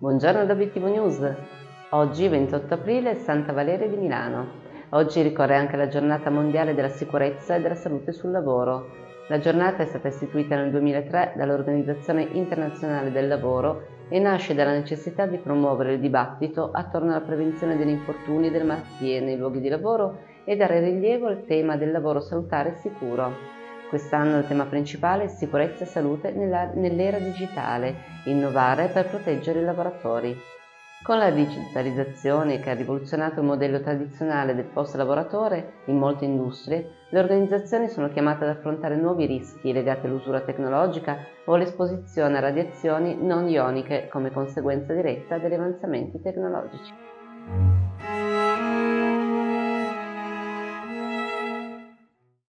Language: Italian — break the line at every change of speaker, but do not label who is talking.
Buongiorno ad Obiettivo News. Oggi 28 aprile Santa Valeria di Milano. Oggi ricorre anche la giornata mondiale della sicurezza e della salute sul lavoro. La giornata è stata istituita nel 2003 dall'Organizzazione Internazionale del Lavoro e nasce dalla necessità di promuovere il dibattito attorno alla prevenzione degli infortuni e delle malattie nei luoghi di lavoro e dare rilievo al tema del lavoro salutare e sicuro. Quest'anno il tema principale è sicurezza e salute nell'era digitale, innovare per proteggere i lavoratori. Con la digitalizzazione che ha rivoluzionato il modello tradizionale del post lavoratore in molte industrie, le organizzazioni sono chiamate ad affrontare nuovi rischi legati all'usura tecnologica o all'esposizione a radiazioni non ioniche come conseguenza diretta degli avanzamenti tecnologici.